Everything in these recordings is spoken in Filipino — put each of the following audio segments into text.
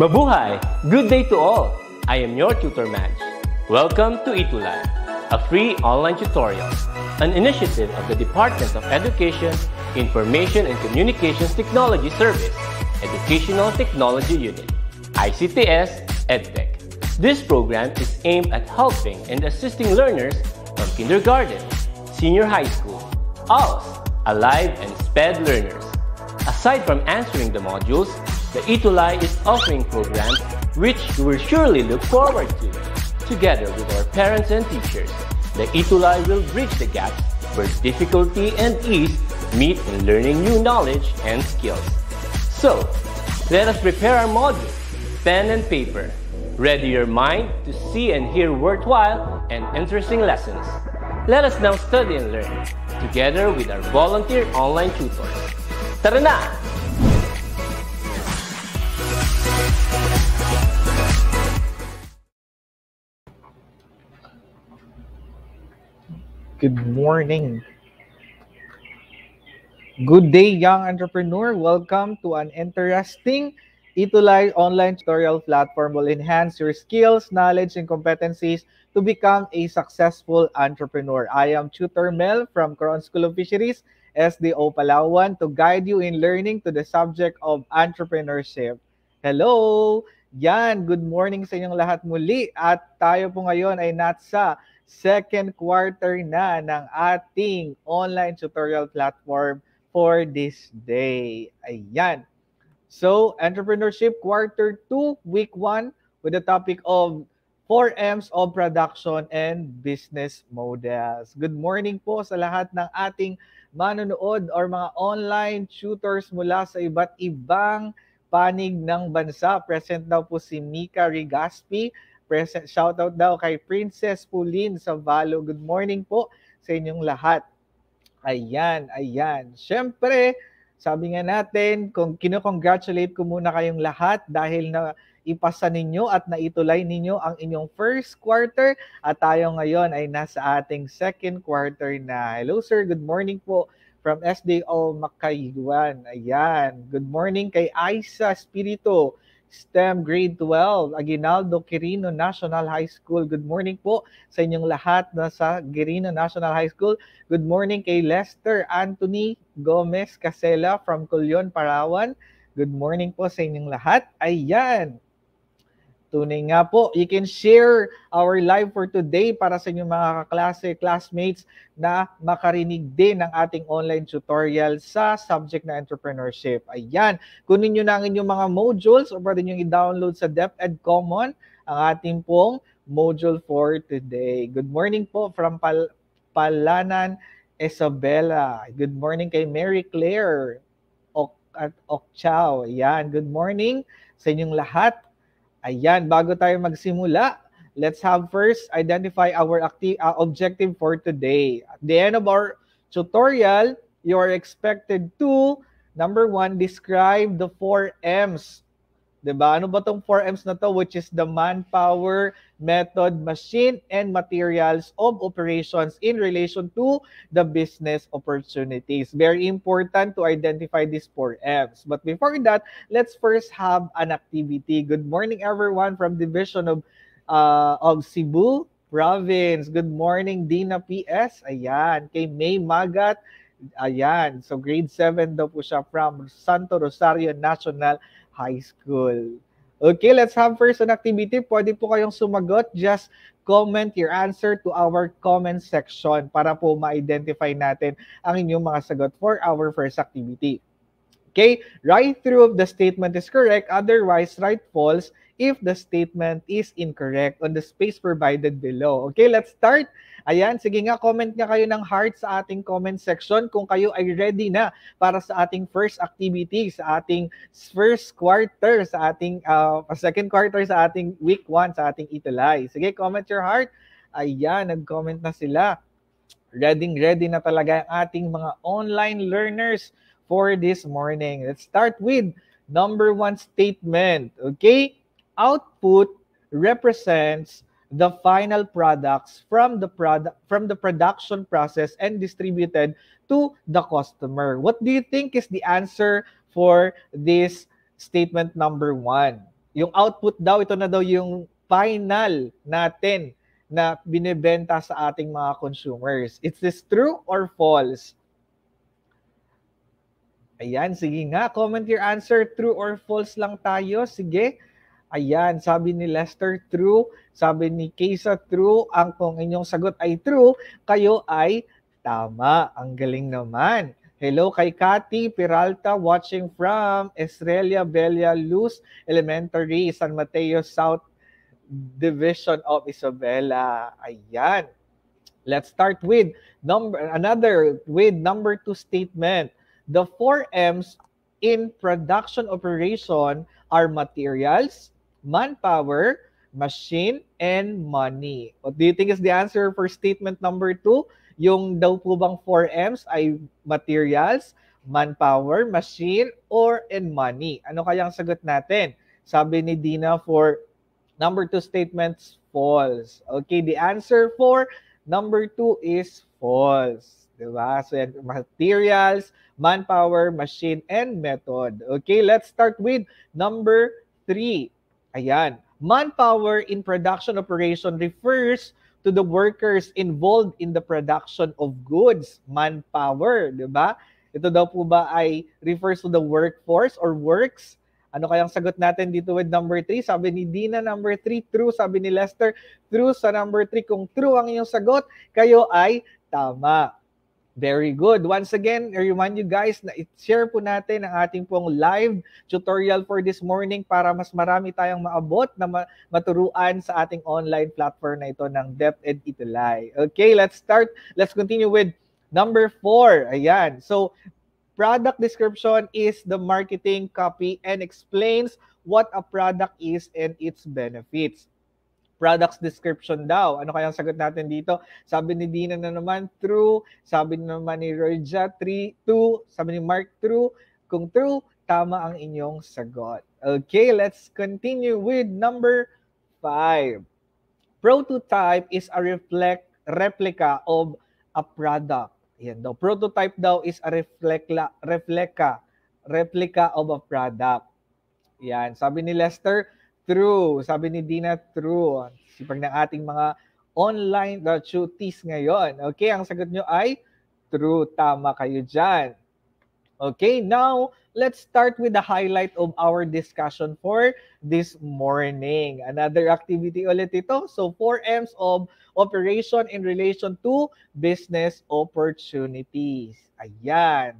Mabuhay! Good day to all! I am your tutor Madge. Welcome to Itulay, a free online tutorial, an initiative of the Department of Education, Information and Communications Technology Service, Educational Technology Unit, ICTS EdTech. This program is aimed at helping and assisting learners from kindergarten, senior high school, ALS, Alive and SPED learners. Aside from answering the modules, the Itulay is offering programs which you will surely look forward to. Together with our parents and teachers, the Itulay will bridge the gap where difficulty and ease meet in learning new knowledge and skills. So, let us prepare our module, pen and paper. Ready your mind to see and hear worthwhile and interesting lessons. Let us now study and learn together with our volunteer online tutors. Tara na! Good morning. Good day, young entrepreneur. Welcome to an interesting Itulay online tutorial platform will enhance your skills, knowledge, and competencies to become a successful entrepreneur. I am Tutor Mel from Coron School of Fisheries, SDO Palawan, to guide you in learning to the subject of entrepreneurship. Hello! Yan, good morning sa inyong lahat muli. At tayo po ngayon ay nasa second quarter na ng ating online tutorial platform for this day. Ayan. So, entrepreneurship quarter 2, week 1 with the topic of 4 M's of production and business models. Good morning po sa lahat ng ating manonood or mga online tutors mula sa iba't ibang panig ng bansa. Present daw po si Mika Rigaspi, present shoutout daw kay Princess Pauline Savalo. Good morning po sa inyong lahat. Ayan, ayan. Siyempre, sabi nga natin, kung kino-congratulate ko muna kayong lahat dahil na ipasa ninyo at naitulay ninyo ang inyong first quarter at tayo ngayon ay nasa ating second quarter na. Hello sir, good morning po from SDO Makayuan. Ayan, good morning kay Aisa Spirito. STEM Grade 12, Aguinaldo Quirino National High School. Good morning po sa inyong lahat na sa Quirino National High School. Good morning kay Lester Anthony Gomez Casela from Culyon, Parawan. Good morning po sa inyong lahat. Ayan. Tunay nga po, you can share our live for today para sa inyong mga kaklase, classmates na makarinig din ng ating online tutorial sa subject na entrepreneurship. Ayan, kunin nyo na ang inyong mga modules o pwede nyo i-download sa DepEd Common ang ating pong module for today. Good morning po from Pal Palanan, Isabella. Good morning kay Mary Claire ok at Okchao. Ayan, good morning sa inyong lahat. Ayan, bago tayo magsimula, let's have first identify our acti- uh, objective for today. At the end of our tutorial, you are expected to, number one, describe the four M's. Diba? Ano ba tong 4 M's na to? Which is the manpower, method, machine, and materials of operations in relation to the business opportunities. Very important to identify these 4 M's. But before that, let's first have an activity. Good morning, everyone from Division of uh, of Cebu Province. Good morning, Dina PS. Ayan. Kay May Magat. Ayan. So grade 7 daw po siya from Santo Rosario National High School. Okay, let's have first an activity. Pwede po kayong sumagot. Just comment your answer to our comment section para po ma-identify natin ang inyong mga sagot for our first activity. Okay, right through of the statement is correct. Otherwise, right false if the statement is incorrect on the space provided below. Okay, let's start. Ayan, sige nga, comment nga kayo ng heart sa ating comment section kung kayo ay ready na para sa ating first activity, sa ating first quarter, sa ating uh, second quarter, sa ating week 1, sa ating italay. Sige, comment your heart. Ayan, nag-comment na sila. Ready, ready na talaga ang ating mga online learners for this morning. Let's start with number one statement. Okay? Output represents the final products from the product from the production process and distributed to the customer. What do you think is the answer for this statement number one? yung output daw, ito na daw yung final natin na binebenta sa ating mga consumers. Is this true or false? Ayan, sige nga. Comment your answer. True or false lang tayo. Sige. Ayan, sabi ni Lester, true. Sabi ni Kesa, true. Ang kung inyong sagot ay true, kayo ay tama. Ang galing naman. Hello kay Cathy Peralta watching from Estrella Bella Luz Elementary, San Mateo South Division of Isabela. Ayan. Let's start with number another with number two statement. The four M's in production operation are materials, manpower, machine, and money. What do you think is the answer for statement number two? Yung daw po bang 4 M's ay materials, manpower, machine, or and money? Ano kaya ang sagot natin? Sabi ni Dina for number two statements, false. Okay, the answer for number two is false. Diba? So, yan, materials, manpower, machine, and method. Okay, let's start with number three. Ayan. Manpower in production operation refers to the workers involved in the production of goods, manpower, di ba? Ito daw po ba ay refers to the workforce or works? Ano kayang sagot natin dito with number 3? Sabi ni Dina, number 3, true. Sabi ni Lester, true sa number 3. Kung true ang iyong sagot, kayo ay tama. Very good. Once again, I remind you guys na i-share po natin ang ating pong live tutorial for this morning para mas marami tayong maabot na maturuan sa ating online platform na ito ng Depth Ed Itulay. Okay, let's start. Let's continue with number four. Ayan. So, product description is the marketing copy and explains what a product is and its benefits products description daw. Ano kaya ang sagot natin dito? Sabi ni Dina na naman, true. Sabi naman ni Roja, 3, 2. Sabi ni Mark, true. Kung true, tama ang inyong sagot. Okay, let's continue with number 5. Prototype is a reflect, replica of a product. Yan daw. Prototype daw is a refleca, replica, replica of a product. Yan. Sabi ni Lester, True. Sabi ni Dina, true. Sipag ng ating mga online the cuties ngayon. Okay, ang sagot nyo ay true. Tama kayo dyan. Okay, now let's start with the highlight of our discussion for this morning. Another activity ulit ito. So, 4 M's of operation in relation to business opportunities. Ayan.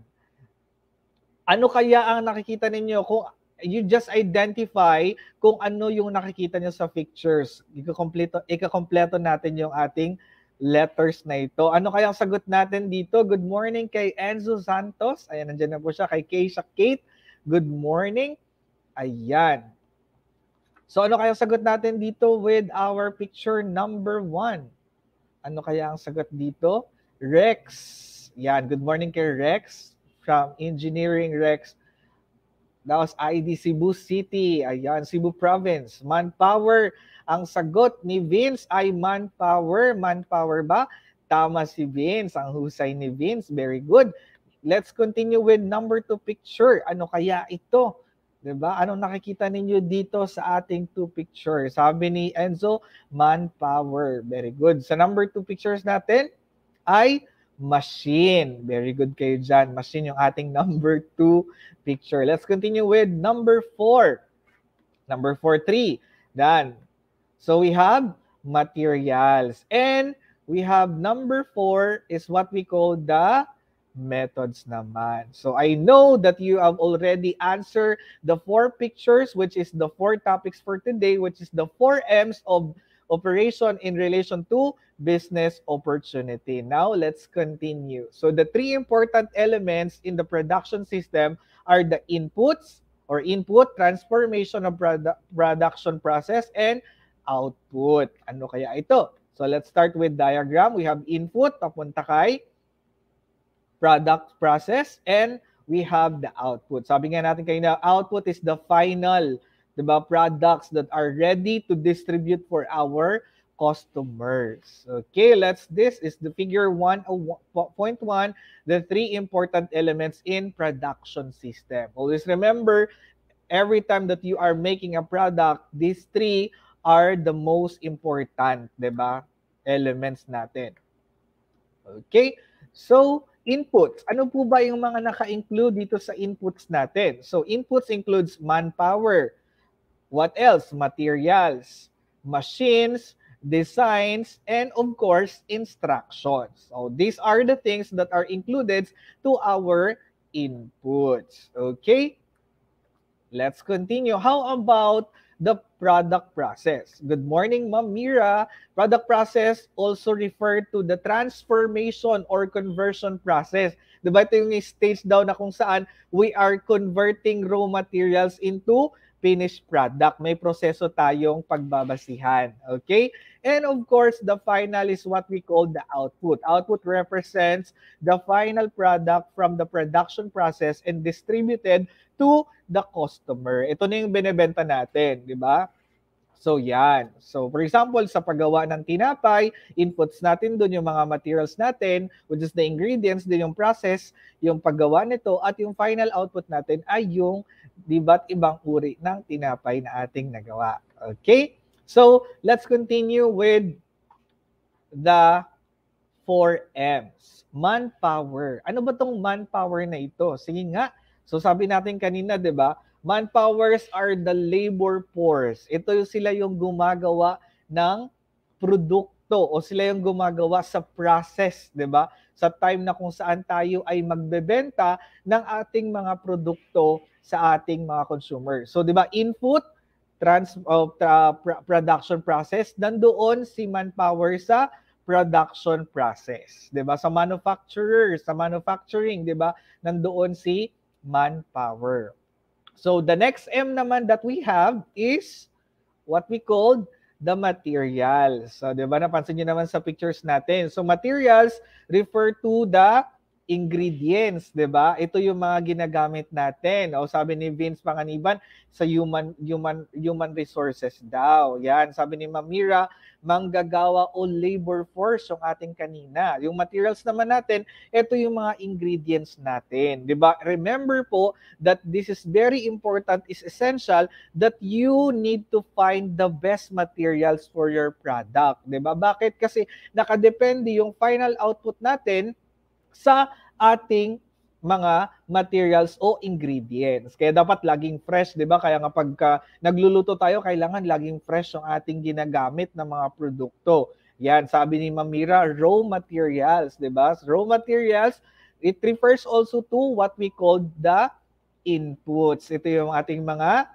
Ano kaya ang nakikita ninyo kung you just identify kung ano yung nakikita nyo sa pictures. Ika-kompleto, ika-kompleto natin yung ating letters na ito. Ano kayang sagot natin dito? Good morning kay Enzo Santos. Ayan, nandiyan na po siya. Kay Keisha Kate. Good morning. Ayan. So ano kayang sagot natin dito with our picture number one? Ano kaya ang sagot dito? Rex. Yan, good morning kay Rex from Engineering Rex Was ID Cebu City. Ayan, Cebu Province. Manpower. Ang sagot ni Vince ay manpower. Manpower ba? Tama si Vince. Ang husay ni Vince. Very good. Let's continue with number two picture. Ano kaya ito? 'Di ba? Anong nakikita ninyo dito sa ating two pictures? Sabi ni Enzo, manpower. Very good. Sa number two pictures natin ay machine. Very good kayo dyan. Machine yung ating number two picture. Let's continue with number four. Number four, three. Done. So we have materials. And we have number four is what we call the methods naman. So I know that you have already answered the four pictures, which is the four topics for today, which is the four M's of operation in relation to business opportunity. Now, let's continue. So, the three important elements in the production system are the inputs or input, transformation of produ- production process, and output. Ano kaya ito? So, let's start with diagram. We have input, papunta kay product process, and we have the output. Sabi nga natin kayo na output is the final diba, products that are ready to distribute for our customers. Okay, let's this is the figure 1.1, the three important elements in production system. Always remember every time that you are making a product, these three are the most important, 'di ba? Elements natin. Okay? So, inputs. Ano po ba yung mga naka-include dito sa inputs natin? So, inputs includes manpower. What else? Materials, machines, designs, and of course, instructions. So, these are the things that are included to our inputs. Okay? Let's continue. How about the product process? Good morning, Ma'am Mira. Product process also referred to the transformation or conversion process. Diba ito yung stage daw na kung saan we are converting raw materials into finished product. May proseso tayong pagbabasihan. Okay? And of course, the final is what we call the output. Output represents the final product from the production process and distributed to the customer. Ito na yung binebenta natin, di ba? So yan. So for example, sa paggawa ng tinapay, inputs natin doon yung mga materials natin, which is the ingredients, din yung process, yung paggawa nito, at yung final output natin ay yung di ba't ibang uri ng tinapay na ating nagawa. Okay? So let's continue with the 4 M's. Manpower. Ano ba tong manpower na ito? Sige nga. So sabi natin kanina, di ba? Manpowers are the labor force. Ito yung sila yung gumagawa ng produkto o sila yung gumagawa sa process, 'di ba? Sa time na kung saan tayo ay magbebenta ng ating mga produkto sa ating mga consumer. So 'di ba, input trans uh, production process, nandoon si manpower sa production process, 'di ba? Sa manufacturer, sa manufacturing, 'di ba? Nandoon si manpower. So the next M naman that we have is what we called the materials. So, di ba, napansin nyo naman sa pictures natin. So, materials refer to the ingredients, 'di ba? Ito yung mga ginagamit natin. O sabi ni Vince Panganiban sa human human human resources daw. Yan, sabi ni Mamira, manggagawa o labor force yung ating kanina. Yung materials naman natin, ito yung mga ingredients natin, 'di ba? Remember po that this is very important, is essential that you need to find the best materials for your product, 'di ba? Bakit? Kasi nakadepende yung final output natin sa ating mga materials o ingredients. Kaya dapat laging fresh, 'di ba? Kaya nga pagka nagluluto tayo, kailangan laging fresh yung ating ginagamit na mga produkto. Yan, sabi ni Mamira, raw materials, 'di ba? Raw materials, it refers also to what we call the inputs. Ito yung ating mga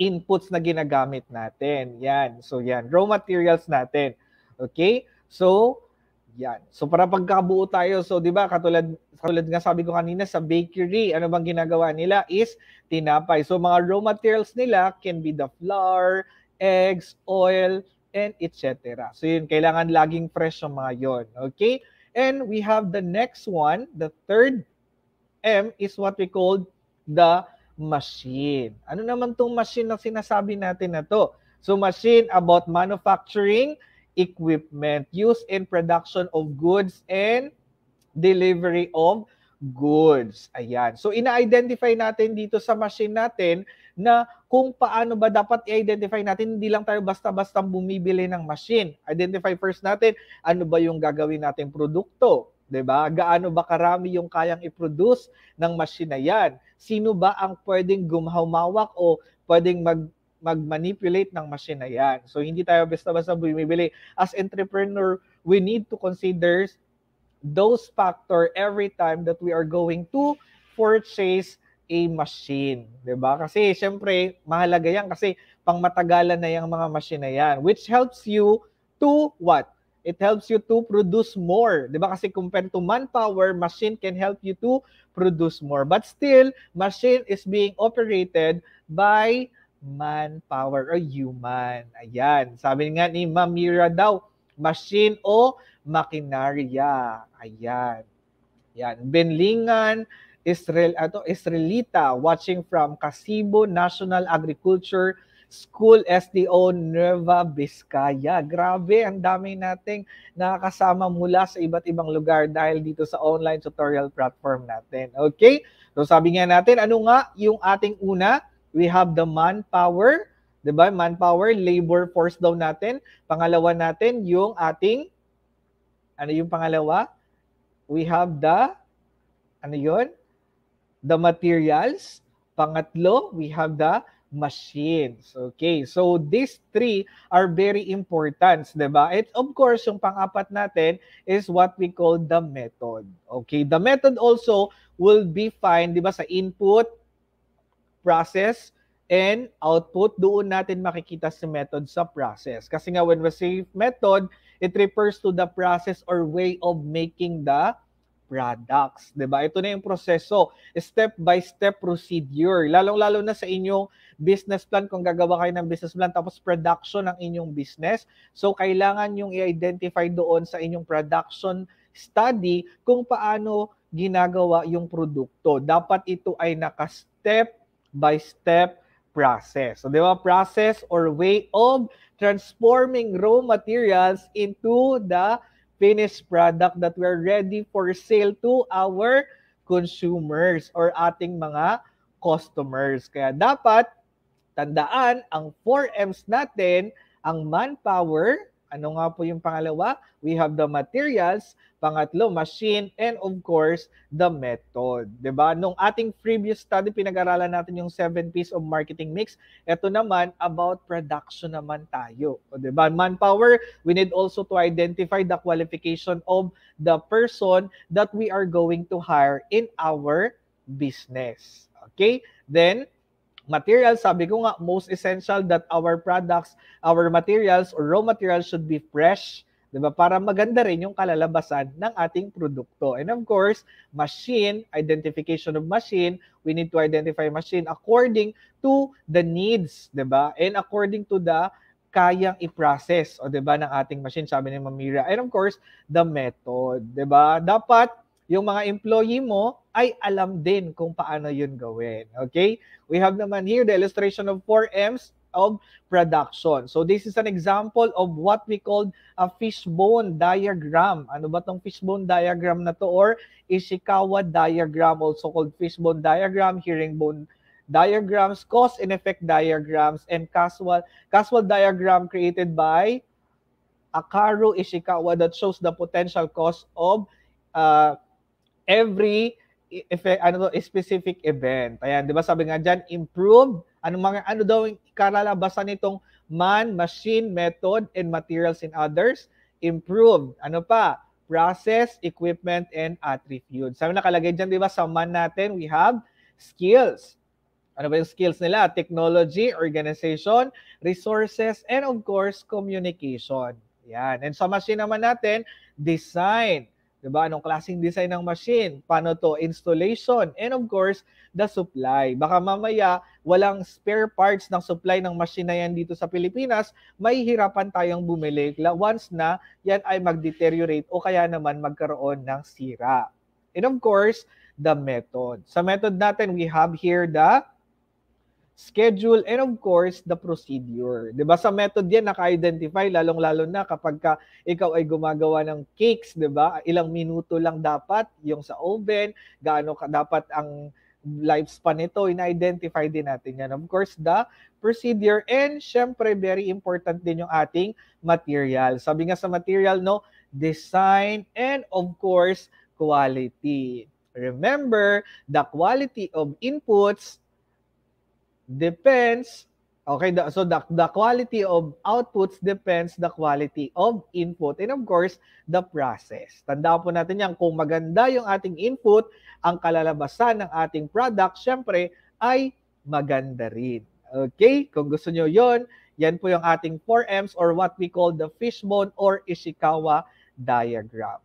inputs na ginagamit natin. Yan. So yan, raw materials natin. Okay? So, yan. So para pagkabuo tayo, so 'di ba katulad katulad nga sabi ko kanina sa bakery, ano bang ginagawa nila is tinapay. So mga raw materials nila can be the flour, eggs, oil, and etc. So yun, kailangan laging fresh yung mga yon. Okay? And we have the next one, the third M is what we call the machine. Ano naman tong machine na sinasabi natin na to? So machine about manufacturing, equipment used in production of goods and delivery of goods. Ayan. So ina-identify natin dito sa machine natin na kung paano ba dapat i-identify natin, hindi lang tayo basta-basta bumibili ng machine. Identify first natin ano ba yung gagawin nating produkto. 'di ba? Gaano ba karami yung kayang i-produce ng machine na 'yan? Sino ba ang pwedeng gumhawak o pwedeng mag mag-manipulate ng machine na yan. So, hindi tayo basta-basta bumibili. As entrepreneur, we need to consider those factor every time that we are going to purchase a machine. ba? Diba? Kasi, syempre, mahalaga yan kasi pangmatagalan na yung mga machine na yan. Which helps you to what? It helps you to produce more. ba? Kasi compared to manpower, machine can help you to produce more. But still, machine is being operated by manpower or human. Ayan. Sabi nga ni Mamira daw, machine o makinarya. Ayan. Yan. Benlingan, Israel, ato, Israelita, watching from Casibo National Agriculture School SDO Nueva Vizcaya. Grabe, ang dami nating nakakasama mula sa iba't ibang lugar dahil dito sa online tutorial platform natin. Okay? So sabi nga natin, ano nga yung ating una? We have the manpower, 'di ba? Manpower, labor force daw natin. Pangalawa natin yung ating ano yung pangalawa? We have the ano yun? The materials. Pangatlo, we have the machines. Okay, so these three are very important, di ba? It, of course, yung pang-apat natin is what we call the method. Okay, the method also will be fine, di ba, sa input, process, and output. Doon natin makikita si method sa process. Kasi nga, when we say method, it refers to the process or way of making the products, ba? Ito na yung proseso, step by step procedure. Lalong-lalo na sa inyong business plan kung gagawa kayo ng business plan tapos production ng inyong business. So kailangan yung i-identify doon sa inyong production study kung paano ginagawa yung produkto. Dapat ito ay naka-step by step process. So, di ba? Process or way of transforming raw materials into the finished product that we're ready for sale to our consumers or ating mga customers. Kaya dapat tandaan ang 4Ms natin, ang manpower, ano nga po yung pangalawa? We have the materials, pangatlo, machine, and of course, the method. ba? Diba? Nung ating previous study, pinag-aralan natin yung 7 P's of marketing mix. Ito naman, about production naman tayo. O, diba? Manpower, we need also to identify the qualification of the person that we are going to hire in our business. Okay? Then, materials, sabi ko nga, most essential that our products, our materials or raw materials should be fresh, 'di ba? Para maganda rin yung kalalabasan ng ating produkto. And of course, machine, identification of machine, we need to identify machine according to the needs, 'di ba? And according to the kayang i-process o 'di ba ng ating machine sabi ni Mamira. And of course, the method, 'di ba? Dapat yung mga employee mo ay alam din kung paano yun gawin. Okay? We have naman here the illustration of 4 M's of production. So this is an example of what we call a fishbone diagram. Ano ba tong fishbone diagram na to or Ishikawa diagram also called fishbone diagram, herringbone diagrams, cause and effect diagrams and casual casual diagram created by Akaru Ishikawa that shows the potential cause of uh, every effect, ano to, specific event. Ayan, 'di ba sabi nga diyan, improve ano mga ano daw yung kalalabasan nitong man, machine, method and materials in others, improve. Ano pa? Process, equipment and attributes. Sabi nakalagay diyan, 'di ba, sa man natin we have skills. Ano ba yung skills nila? Technology, organization, resources, and of course, communication. Yan. And sa machine naman natin, design, 'Di ba? Anong klaseng design ng machine? Paano to? Installation. And of course, the supply. Baka mamaya walang spare parts ng supply ng machine na yan dito sa Pilipinas, may hirapan tayong bumili once na yan ay mag-deteriorate o kaya naman magkaroon ng sira. And of course, the method. Sa method natin, we have here the schedule, and of course, the procedure. Ba? Sa method yan, naka-identify, lalong-lalo na kapag ka ikaw ay gumagawa ng cakes, ba? Ilang minuto lang dapat yung sa oven, gaano ka dapat ang lifespan nito, ina-identify din natin yan. Of course, the procedure, and syempre, very important din yung ating material. Sabi nga sa material, no, design, and of course, quality. Remember, the quality of inputs depends Okay, the, so the, the quality of outputs depends the quality of input and of course, the process. Tandaan po natin yan, kung maganda yung ating input, ang kalalabasan ng ating product, syempre, ay maganda rin. Okay? Kung gusto nyo yon yan po yung ating 4Ms or what we call the fishbone or Ishikawa diagram.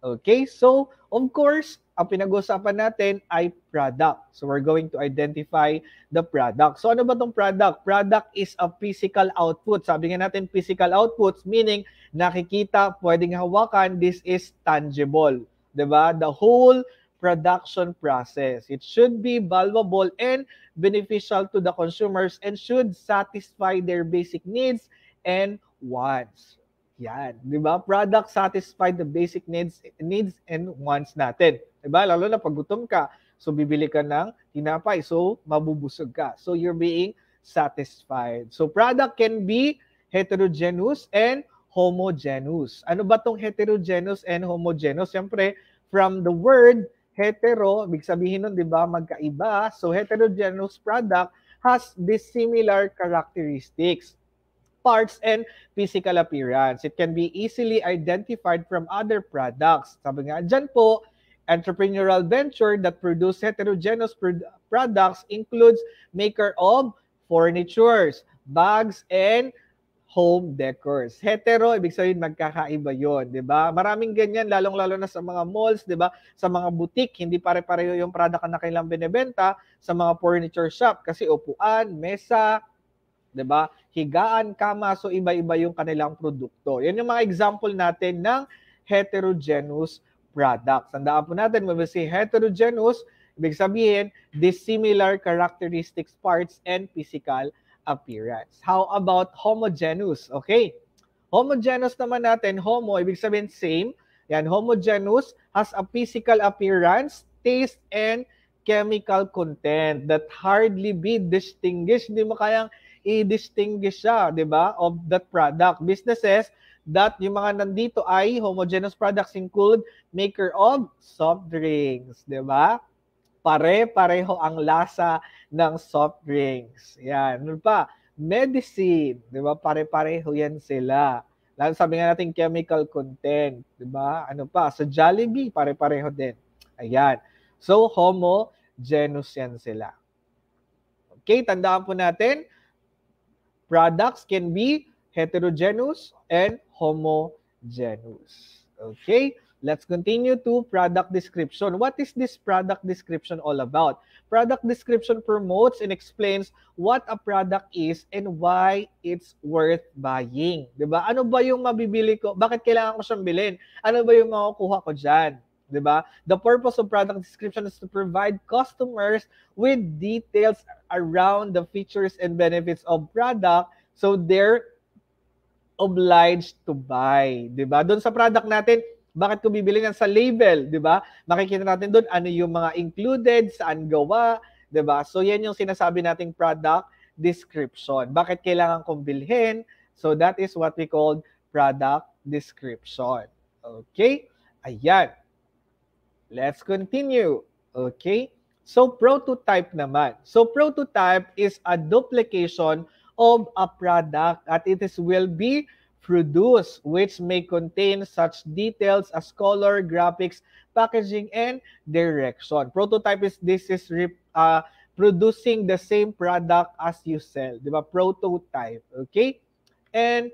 Okay? So, of course, ang pinag-uusapan natin ay product. So we're going to identify the product. So ano ba tong product? Product is a physical output. Sabi nga natin physical outputs meaning nakikita, pwedeng hawakan, this is tangible. 'Di ba? The whole production process. It should be valuable and beneficial to the consumers and should satisfy their basic needs and wants. Yan, 'di ba? Product satisfy the basic needs needs and wants natin. 'Di ba? Lalo na pag gutom ka. So bibili ka ng tinapay. So mabubusog ka. So you're being satisfied. So product can be heterogeneous and homogeneous. Ano ba tong heterogeneous and homogeneous? Siyempre, from the word hetero, ibig sabihin nun, di ba, magkaiba. So heterogeneous product has dissimilar characteristics parts and physical appearance. It can be easily identified from other products. Sabi nga dyan po, entrepreneurial venture that produce heterogeneous products includes maker of furnitures, bags, and home decors. Hetero, ibig sabihin magkakaiba yon, 'di ba? Maraming ganyan lalong-lalo na sa mga malls, 'di ba? Sa mga boutique, hindi pare-pareho yung product na kailang binebenta sa mga furniture shop kasi upuan, mesa, 'di ba? Higaan, kama, so iba-iba yung kanilang produkto. Yan yung mga example natin ng heterogeneous products. Tandaan po natin, when we say heterogeneous, ibig sabihin, dissimilar characteristics, parts, and physical appearance. How about homogeneous? Okay. Homogeneous naman natin, homo, ibig sabihin same. Yan, homogeneous has a physical appearance, taste, and chemical content that hardly be distinguished. Hindi mo kayang i-distinguish siya, di ba, of that product. Businesses that yung mga nandito ay homogeneous products include maker of soft drinks, di ba? Pare-pareho ang lasa ng soft drinks. Yan. Ano pa? Medicine. Di ba? Pare-pareho yan sila. Lalo sabi nga natin chemical content. Di ba? Ano pa? Sa Jollibee, pare-pareho din. Ayan. So, homogeneous yan sila. Okay, tandaan po natin, products can be heterogeneous and homogeneous. Okay? Let's continue to product description. What is this product description all about? Product description promotes and explains what a product is and why it's worth buying. ba? Ano ba yung mabibili ko? Bakit kailangan ko siyang bilhin? Ano ba yung makukuha ko diyan? 'Di ba? The purpose of product description is to provide customers with details around the features and benefits of product so they're obliged to buy, 'di ba? Doon sa product natin, bakit ko bibili yan sa label, 'di ba? Makikita natin doon ano yung mga included, saan gawa, 'di ba? So yan yung sinasabi nating product description. Bakit kailangan kong bilhin? So that is what we call product description. Okay? Ayan. Let's continue. Okay? So prototype naman. So prototype is a duplication of a product at it is will be produced which may contain such details as color, graphics, packaging, and direction. Prototype is this is uh, producing the same product as you sell. Di ba? Prototype. Okay? And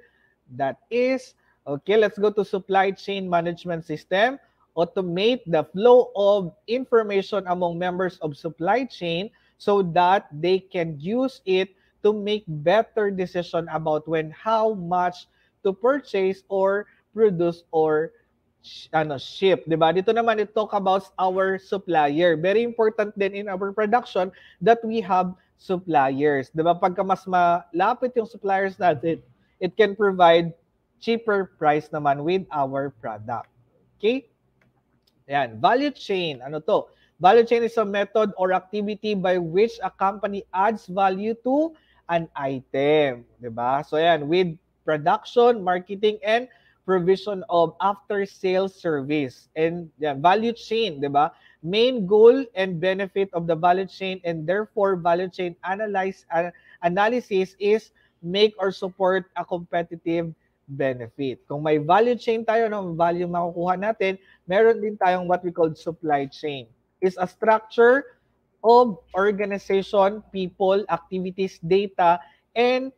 that is, okay, let's go to supply chain management system. Automate the flow of information among members of supply chain so that they can use it to make better decision about when, how much, to purchase or produce or ano ship, 'di ba? Dito naman it talk about our supplier. Very important din in our production that we have suppliers. 'Di ba? Pagka mas malapit yung suppliers natin, it can provide cheaper price naman with our product. Okay? Ayan, value chain. Ano to? Value chain is a method or activity by which a company adds value to an item, 'di ba? So ayan, with production, marketing, and provision of after-sales service. And yeah, value chain, di ba? Main goal and benefit of the value chain and therefore value chain analyze, uh, analysis is make or support a competitive benefit. Kung may value chain tayo, no, value makukuha natin, meron din tayong what we call supply chain. Is a structure of organization, people, activities, data, and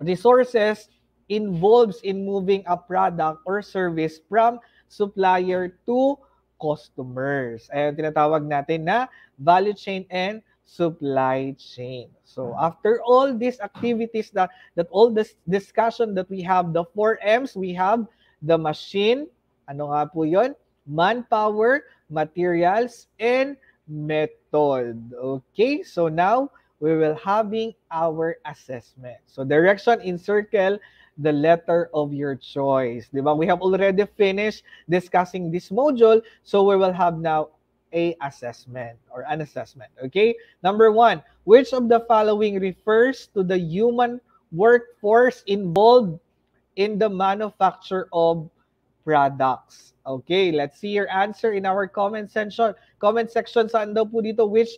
resources involves in moving a product or service from supplier to customers. Ayan, tinatawag natin na value chain and supply chain. So after all these activities that that all this discussion that we have the four M's, we have the machine, ano nga po 'yon? Manpower, materials and method. Okay? So now we will having our assessment. So direction in circle the letter of your choice. Di ba? We have already finished discussing this module, so we will have now a assessment or an assessment. Okay? Number one, which of the following refers to the human workforce involved in the manufacture of products? Okay, let's see your answer in our comment section. Comment section, saan daw po dito? Which,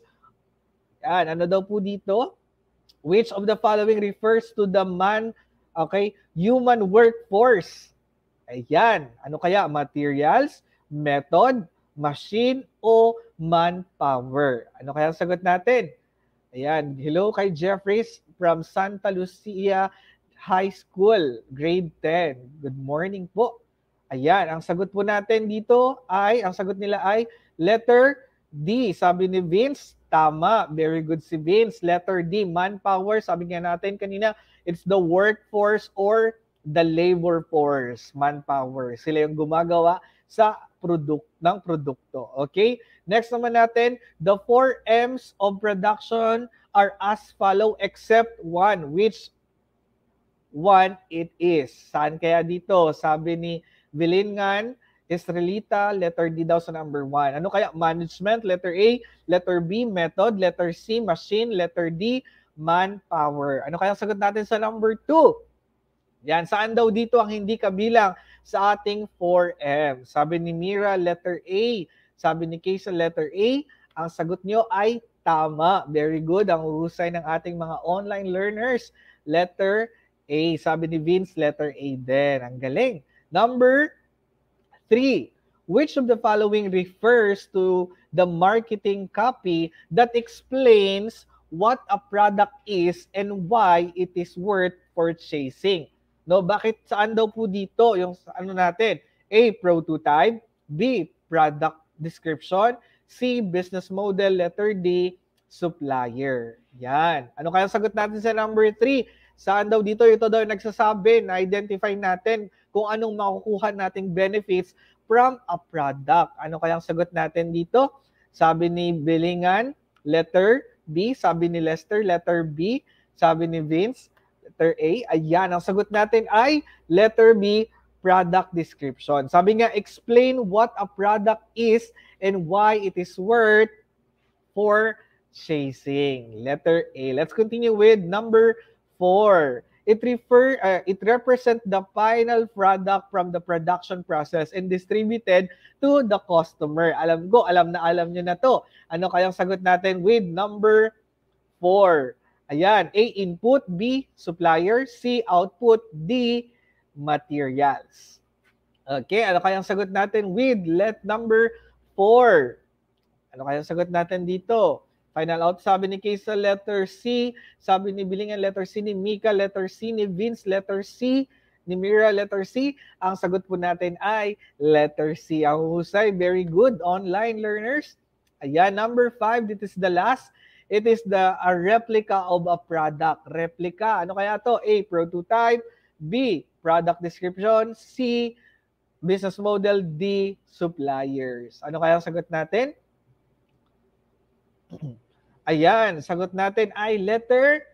yan, ano daw po dito? Which of the following refers to the man, okay, human workforce? Ayan, ano kaya? Materials, method, machine, o manpower? Ano kaya ang sagot natin? Ayan, hello kay Jeffries from Santa Lucia High School, grade 10. Good morning po. Ayan, ang sagot po natin dito ay, ang sagot nila ay letter D. Sabi ni Vince, tama. Very good si Vince. Letter D, manpower. Sabi nga natin kanina, it's the workforce or the labor force, manpower. Sila yung gumagawa sa product ng produkto. Okay? Next naman natin, the four M's of production are as follow except one. Which one it is? Saan kaya dito? Sabi ni Vilingan, Israelita, letter D daw sa number one. Ano kaya? Management, letter A. Letter B, method. Letter C, machine. Letter D, manpower. Ano kaya sagot natin sa number two? Yan, saan daw dito ang hindi kabilang sa ating 4M? Sabi ni Mira, letter A. Sabi ni Kaysa, letter A. Ang sagot nyo ay tama. Very good. Ang husay ng ating mga online learners. Letter A. Sabi ni Vince, letter A din. Ang galing. Number three. Which of the following refers to the marketing copy that explains what a product is and why it is worth purchasing? No, bakit saan daw po dito yung ano natin? A prototype, B product description, C business model, letter D supplier. Yan. Ano kaya sagot natin sa number 3? Saan daw dito ito daw nagsasabi na identify natin kung anong makukuha nating benefits from a product. Ano kayang sagot natin dito? Sabi ni Bilingan, letter B. Sabi ni Lester, letter B. Sabi ni Vince, letter A. Ayan, ang sagot natin ay letter B, product description. Sabi nga, explain what a product is and why it is worth for chasing. Letter A. Let's continue with number four. It refer uh, it represent the final product from the production process and distributed to the customer. Alam ko, alam na alam niyo na to. Ano kayang sagot natin with number 4? Ayan, A input, B supplier, C output, D materials. Okay, ano kayang sagot natin with let number 4? Ano kayang sagot natin dito? Final out, sabi ni Kaysa, letter C. Sabi ni Bilingan, letter C. Ni Mika, letter C. Ni Vince, letter C. Ni Mira, letter C. Ang sagot po natin ay letter C. Ang husay, very good. Online learners. Ayan, number five, this is the last. It is the a replica of a product. Replica. Ano kaya to? A, prototype. B, product description. C, business model. D, suppliers. Ano kaya ang sagot natin? Ayan, sagot natin ay letter.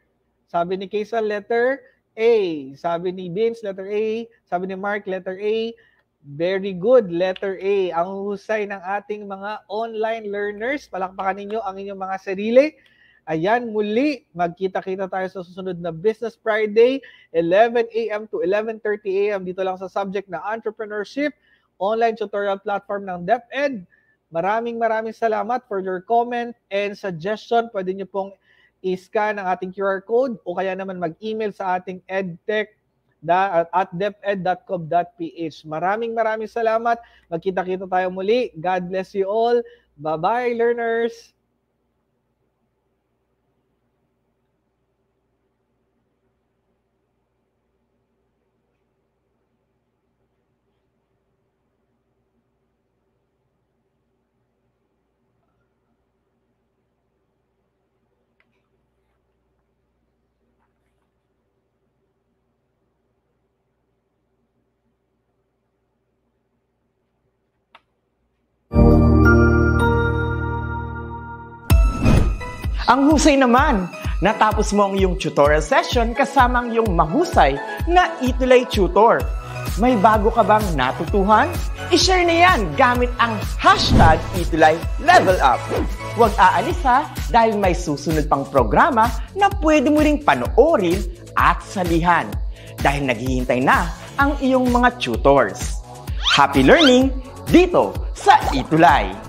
Sabi ni Kaysa, letter A. Sabi ni Vince, letter A. Sabi ni Mark, letter A. Very good, letter A. Ang husay ng ating mga online learners. Palakpakan ninyo ang inyong mga sarili. Ayan, muli, magkita-kita tayo sa susunod na Business Friday, 11 a.m. to 11.30 a.m. Dito lang sa subject na entrepreneurship, online tutorial platform ng DepEd. Maraming maraming salamat for your comment and suggestion. Pwede nyo pong i-scan ang ating QR code o kaya naman mag-email sa ating edtech at deped.com.ph. Maraming maraming salamat. Magkita-kita tayo muli. God bless you all. Bye-bye, learners! Ang husay naman! Natapos mo ang iyong tutorial session kasama ang iyong mahusay na Itulay Tutor. May bago ka bang natutuhan? I-share na yan gamit ang hashtag Itulay Level Up. Huwag aalis ha dahil may susunod pang programa na pwede mo ring panoorin at salihan dahil naghihintay na ang iyong mga tutors. Happy learning dito sa Itulay!